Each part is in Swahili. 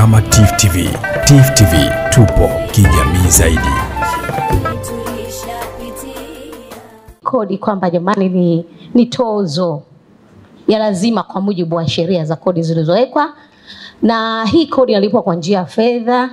kama Tifu TV. Tifu TV tupo kijamii zaidi. kodi kwamba jamani ni, ni tozo ya lazima kwa mujibu wa sheria za kodi zilizowekwa, na hii kodi inalipwa kwa njia ya fedha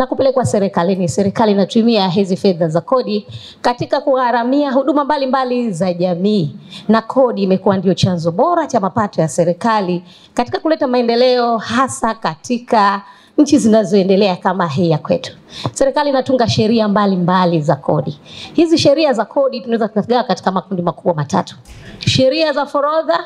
na kupelekwa serikalini. Serikali inatumia hizi fedha za kodi katika kugharamia huduma mbalimbali za jamii, na kodi imekuwa ndio chanzo bora cha mapato ya serikali katika kuleta maendeleo, hasa katika nchi zinazoendelea kama hii ya kwetu. Serikali inatunga sheria mbalimbali za kodi. Hizi sheria za kodi tunaweza kugawa katika makundi makubwa matatu: sheria za forodha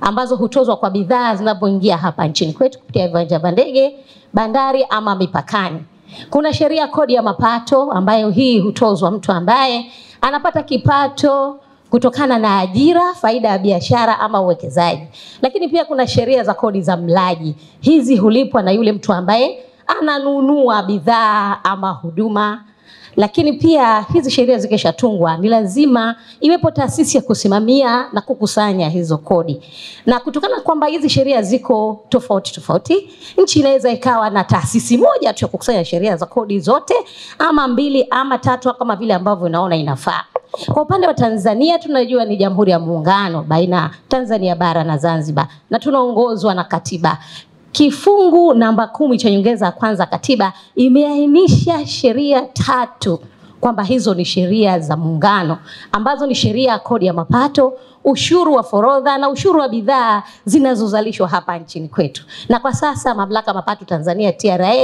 ambazo hutozwa kwa bidhaa zinapoingia hapa nchini kwetu kupitia viwanja vya ndege, bandari ama mipakani. Kuna sheria kodi ya mapato ambayo hii hutozwa mtu ambaye anapata kipato kutokana na ajira, faida ya biashara ama uwekezaji. Lakini pia kuna sheria za kodi za mlaji. Hizi hulipwa na yule mtu ambaye ananunua bidhaa ama huduma. Lakini pia hizi sheria zikishatungwa, ni lazima iwepo taasisi ya kusimamia na kukusanya hizo kodi, na kutokana kwamba hizi sheria ziko tofauti tofauti, nchi inaweza ikawa na taasisi moja tu ya kukusanya sheria za kodi zote, ama mbili ama tatu, kama vile ambavyo unaona inafaa. Kwa upande wa Tanzania tunajua ni Jamhuri ya Muungano baina Tanzania bara na Zanzibar, na tunaongozwa na katiba. Kifungu namba kumi cha nyongeza ya kwanza katiba imeainisha sheria tatu kwamba hizo ni sheria za muungano ambazo ni sheria ya kodi ya mapato, ushuru wa forodha na ushuru wa bidhaa zinazozalishwa hapa nchini kwetu. Na kwa sasa mamlaka mapato Tanzania TRA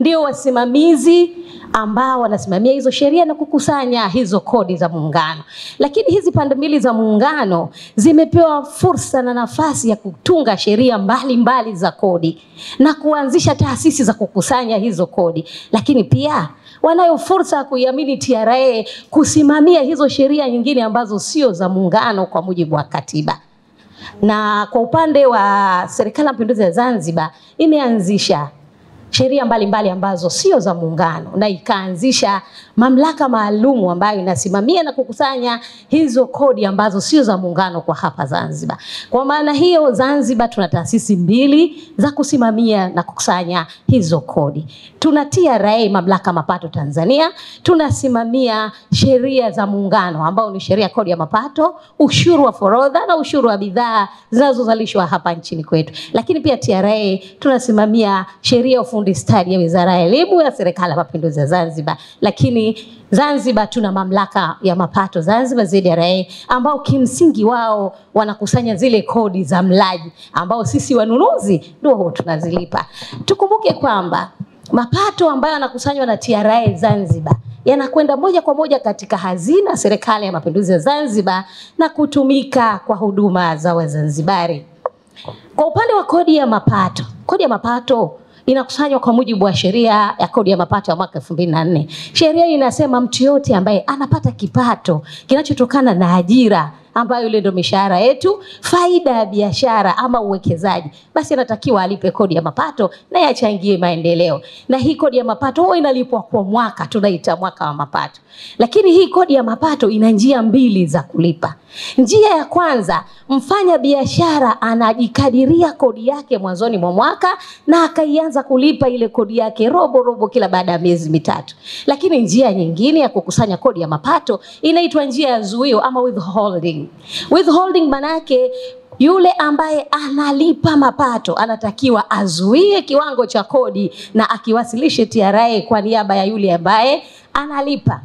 ndio wasimamizi ambao wanasimamia hizo sheria na kukusanya hizo kodi za muungano. Lakini hizi pande mbili za muungano zimepewa fursa na nafasi ya kutunga sheria mbalimbali za kodi na kuanzisha taasisi za kukusanya hizo kodi, lakini pia wanayo fursa ya kuiamini TRA kusimamia hizo sheria nyingine ambazo sio za muungano kwa mujibu wa katiba. Na kwa upande wa Serikali ya Mapinduzi ya Zanzibar imeanzisha sheria mbalimbali ambazo sio za muungano na ikaanzisha mamlaka maalum ambayo inasimamia na kukusanya hizo kodi ambazo sio za muungano kwa hapa Zanzibar. Kwa maana hiyo, Zanzibar tuna taasisi mbili za kusimamia na kukusanya hizo kodi. Tuna TRA, mamlaka mapato Tanzania, tunasimamia sheria za muungano ambao ni sheria kodi ya mapato, ushuru wa forodha na ushuru wa bidhaa zinazozalishwa hapa nchini kwetu. Lakini pia TRA tunasimamia sheria ya ufundi stadi ya Wizara ya Elimu ya Serikali ya Mapinduzi ya Zanzibar. Lakini Zanzibar tuna mamlaka ya mapato Zanzibar ZRA ambao kimsingi wao wanakusanya zile kodi za mlaji ambao sisi wanunuzi ndio tunazilipa. Tukumbuke kwamba mapato ambayo yanakusanywa na TRA Zanzibar yanakwenda moja kwa moja katika hazina Serikali ya Mapinduzi ya Zanzibar na kutumika kwa huduma za Wazanzibari. Kwa upande wa kodi ya mapato, kodi ya mapato inakusanywa kwa mujibu wa sheria ya kodi ya mapato ya mwaka 2004. Sheria inasema mtu yote ambaye anapata kipato kinachotokana na ajira ambayo ile ndio mishahara yetu, faida ya biashara ama uwekezaji, basi anatakiwa alipe kodi ya mapato na yachangie maendeleo. Na hii kodi ya mapato huwa inalipwa kwa mwaka, tunaita mwaka wa mapato. Lakini hii kodi ya mapato ina njia mbili za kulipa. Njia ya kwanza, mfanya biashara anajikadiria kodi yake mwanzoni mwa mwaka na akaianza kulipa ile kodi yake robo robo kila baada ya miezi mitatu. Lakini njia nyingine ya kukusanya kodi ya mapato inaitwa njia ya zuio ama withholding. Withholding manake yule ambaye analipa mapato anatakiwa azuie kiwango cha kodi na akiwasilishe TRA kwa niaba ya yule ambaye analipa.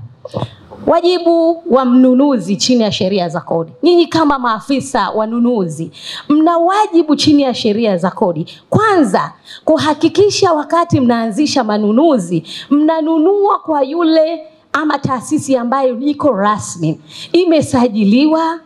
Wajibu wa mnunuzi chini ya sheria za kodi. Nyinyi kama maafisa wanunuzi, mna wajibu chini ya sheria za kodi, kwanza kuhakikisha wakati mnaanzisha manunuzi, mnanunua kwa yule ama taasisi ambayo iko rasmi, imesajiliwa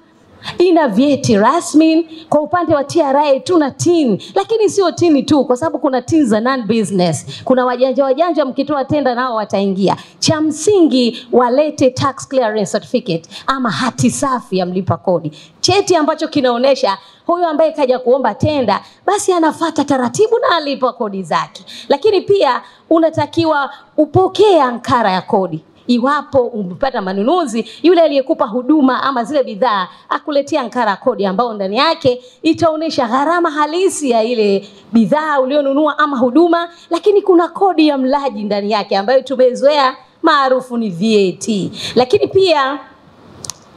ina vyeti rasmi. Kwa upande wa TRA tuna TIN, lakini sio TIN tu, kwa sababu kuna TIN za non business. Kuna wajanja wajanja, mkitoa tenda nao wataingia. Cha msingi walete tax clearance certificate ama hati safi ya mlipa kodi, cheti ambacho kinaonyesha huyu ambaye kaja kuomba tenda basi anafata taratibu na alipa kodi zake. Lakini pia unatakiwa upokee ankara ya kodi iwapo umepata manunuzi, yule aliyekupa huduma ama zile bidhaa akuletea nkara kodi ambao ndani yake itaonyesha gharama halisi ya ile bidhaa ulionunua ama huduma, lakini kuna kodi ya mlaji ndani yake ambayo tumezoea maarufu ni VAT. Lakini pia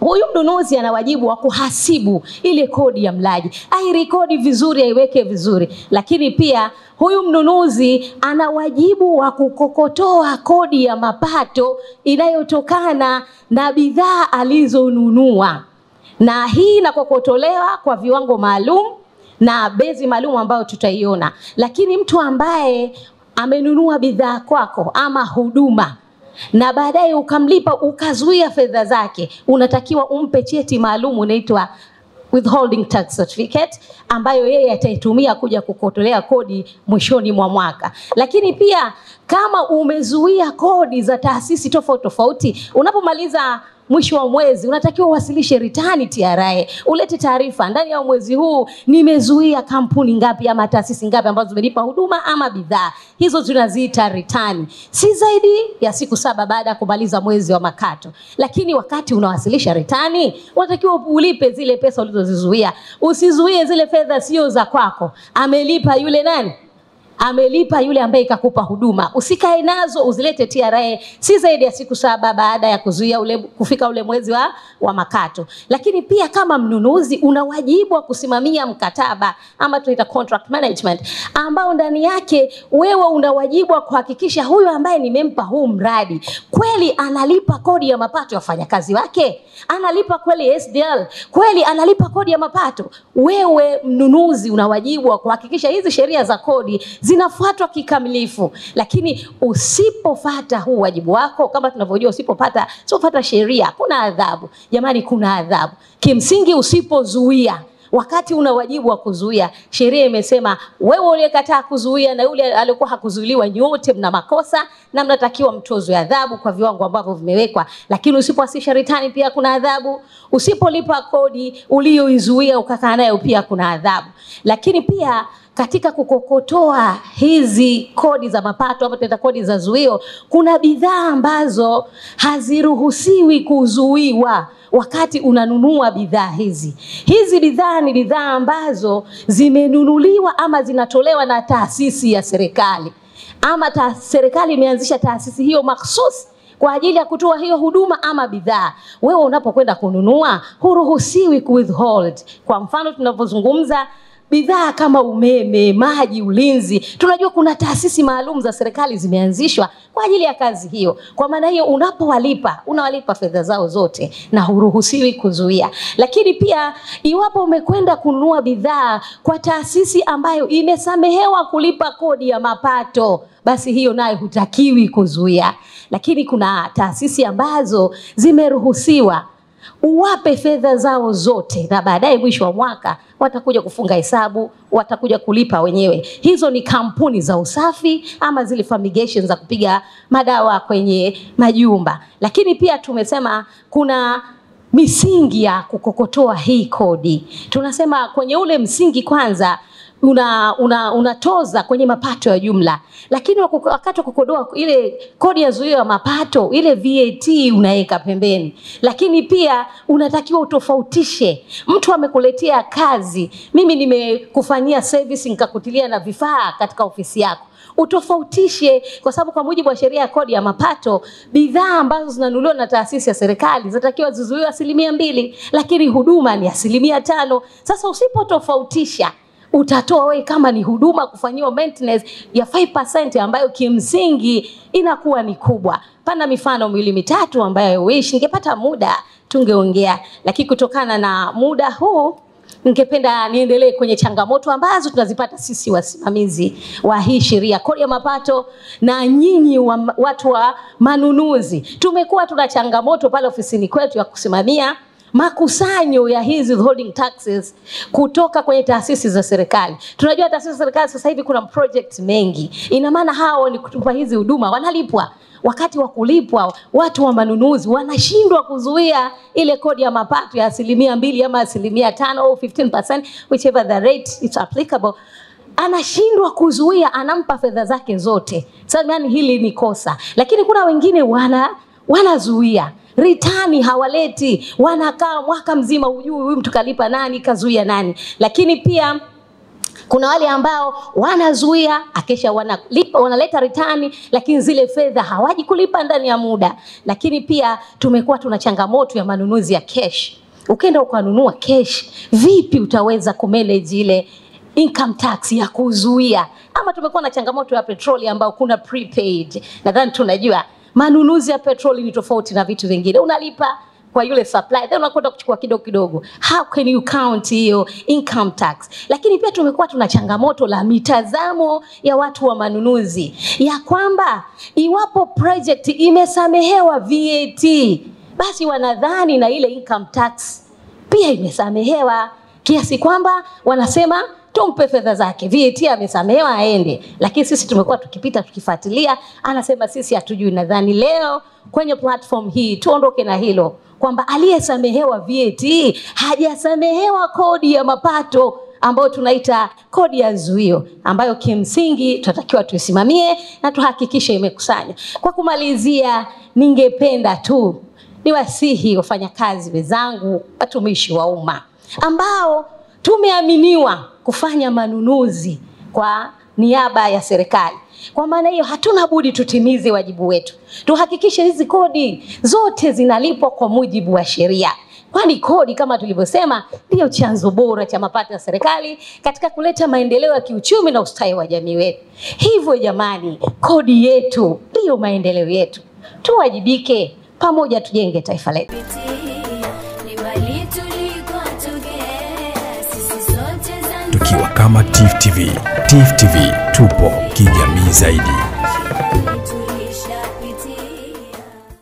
huyu mnunuzi ana wajibu wa kuhasibu ile kodi ya mlaji, airekodi vizuri, aiweke vizuri. Lakini pia huyu mnunuzi ana wajibu wa kukokotoa kodi ya mapato inayotokana na bidhaa alizonunua, na hii inakokotolewa kwa viwango maalum na bezi maalum ambayo tutaiona. Lakini mtu ambaye amenunua bidhaa kwako ama huduma na baadaye ukamlipa ukazuia fedha zake, unatakiwa umpe cheti maalum unaitwa withholding tax certificate ambayo yeye ataitumia kuja kukotolea kodi mwishoni mwa mwaka. Lakini pia kama umezuia kodi za taasisi tofauti tofauti, unapomaliza mwisho wa mwezi unatakiwa uwasilishe ritani TRA, ulete taarifa ndani ya mwezi huu nimezuia kampuni ngapi ama taasisi ngapi ambazo zimelipa huduma ama bidhaa. Hizo tunaziita ritani, si zaidi ya siku saba baada ya kumaliza mwezi wa makato. Lakini wakati unawasilisha ritani, unatakiwa ulipe zile pesa ulizozizuia. Usizuie zile fedha sio za kwako, amelipa yule nani amelipa yule ambaye ikakupa huduma. Usikae nazo uzilete TRA si zaidi ya siku saba baada ya kuzuia ule, kufika ule mwezi wa, wa makato. Lakini pia kama mnunuzi una wajibu wa kusimamia mkataba ama tunaita contract management, ambao ndani yake wewe una wajibu wa kuhakikisha huyu ambaye nimempa huu mradi kweli analipa kodi ya mapato ya wafanyakazi wake, analipa kweli SDL, kweli analipa kodi ya mapato. Wewe mnunuzi una wajibu wa kuhakikisha hizi sheria za kodi zinafuatwa kikamilifu, lakini usipofata huu wajibu wako, kama tunavyojua, usipopata usipopata sheria kuna adhabu. Jamani, kuna adhabu kimsingi. Usipozuia wakati una wajibu wa kuzuia, sheria imesema wewe uliyekataa kuzuia na yule aliyokuwa hakuzuiliwa, nyote mna makosa na mnatakiwa mtozwe adhabu kwa viwango ambavyo vimewekwa. Lakini usipoasisha ritani pia kuna adhabu. Usipolipa kodi uliyoizuia ukakaa nayo pia kuna adhabu. Lakini pia katika kukokotoa hizi kodi za mapato ama tunaita kodi za zuio, kuna bidhaa ambazo haziruhusiwi kuzuiwa wakati unanunua bidhaa hizi. Hizi bidhaa ni bidhaa ambazo zimenunuliwa ama zinatolewa na taasisi ya serikali ama ta, serikali imeanzisha taasisi hiyo maksusi kwa ajili ya kutoa hiyo huduma ama bidhaa. Wewe unapokwenda kununua huruhusiwi kuwithhold. Kwa mfano tunavyozungumza bidhaa kama umeme, maji, ulinzi. Tunajua kuna taasisi maalum za serikali zimeanzishwa kwa ajili ya kazi hiyo. Kwa maana hiyo, unapowalipa unawalipa fedha zao zote na huruhusiwi kuzuia. Lakini pia iwapo umekwenda kununua bidhaa kwa taasisi ambayo imesamehewa kulipa kodi ya mapato, basi hiyo nayo hutakiwi kuzuia. Lakini kuna taasisi ambazo zimeruhusiwa uwape fedha zao zote na baadaye mwisho wa mwaka watakuja kufunga hesabu, watakuja kulipa wenyewe. Hizo ni kampuni za usafi ama zile fumigation za kupiga madawa kwenye majumba. Lakini pia tumesema kuna misingi ya kukokotoa hii kodi. Tunasema kwenye ule msingi kwanza una, una, unatoza kwenye mapato ya jumla, lakini wakati wa kukodoa ile kodi ya zuio ya mapato ile VAT unaweka pembeni. Lakini pia unatakiwa utofautishe, mtu amekuletea kazi, mimi nimekufanyia service nikakutilia na vifaa katika ofisi yako utofautishe kwa sababu kwa mujibu wa sheria ya kodi ya mapato, bidhaa ambazo zinanunuliwa na taasisi ya serikali zinatakiwa zizuiwe asilimia mbili, lakini huduma ni asilimia tano. Sasa usipotofautisha utatoa wewe kama ni huduma kufanyiwa maintenance ya 5% ambayo kimsingi inakuwa ni kubwa. Pana mifano miwili mitatu ambayo wish ningepata muda tungeongea, lakini kutokana na muda huu ningependa niendelee kwenye changamoto ambazo tunazipata sisi wasimamizi wa hii sheria kodi ya mapato na nyinyi wa, watu wa manunuzi. Tumekuwa tuna changamoto pale ofisini kwetu ya kusimamia makusanyo ya hizi withholding taxes kutoka kwenye taasisi za serikali. Tunajua taasisi za serikali sasa hivi kuna project mengi, ina maana hao ni kutupa hizi huduma wanalipwa. Wakati wa kulipwa watu wa manunuzi wanashindwa kuzuia ile kodi ya mapato ya asilimia mbili ama asilimia tano au 15%, whichever the rate is applicable. Anashindwa kuzuia, anampa fedha zake zote. Sasa yani hili ni kosa, lakini kuna wengine wana wanazuia ritani hawaleti, wanakaa mwaka mzima, hujui huyu mtu kalipa nani, kazuia nani. Lakini pia kuna wale ambao wanazuia akesha wanalipa, wanaleta ritani, lakini zile fedha hawaji kulipa ndani ya muda. Lakini pia tumekuwa tuna changamoto ya manunuzi ya cash. Ukienda ukanunua cash, vipi utaweza kumanage ile income tax ya kuzuia? Ama tumekuwa na changamoto ya petroli ambayo kuna prepaid. Nadhani tunajua manunuzi ya petroli ni tofauti na vitu vingine, unalipa kwa yule supply then unakwenda kuchukua kidogo kidogo. How can you count hiyo income tax? Lakini pia tumekuwa tuna changamoto la mitazamo ya watu wa manunuzi ya kwamba iwapo project imesamehewa VAT, basi wanadhani na ile income tax pia imesamehewa kiasi kwamba wanasema tumpe fedha zake, VAT amesamehewa aende. Lakini sisi tumekuwa tukipita tukifuatilia, anasema sisi hatujui. Nadhani leo kwenye platform hii tuondoke na hilo kwamba aliyesamehewa VAT hajasamehewa kodi ya mapato ambayo tunaita kodi ya zuio, ambayo kimsingi tunatakiwa tuisimamie na tuhakikishe imekusanya. Kwa kumalizia, ningependa tu niwasihi wafanyakazi wenzangu, watumishi wa umma ambao tumeaminiwa kufanya manunuzi kwa niaba ya serikali. Kwa maana hiyo, hatuna budi tutimize wajibu wetu, tuhakikishe hizi kodi zote zinalipwa kwa mujibu wa sheria, kwani kodi kama tulivyosema ndiyo chanzo bora cha mapato ya serikali katika kuleta maendeleo ya kiuchumi na ustawi wa jamii wetu. Hivyo jamani, kodi yetu ndiyo maendeleo yetu, tuwajibike pamoja, tujenge taifa letu. Tukiwa kama TIFF TV. TIFF TV tupo kijamii zaidi.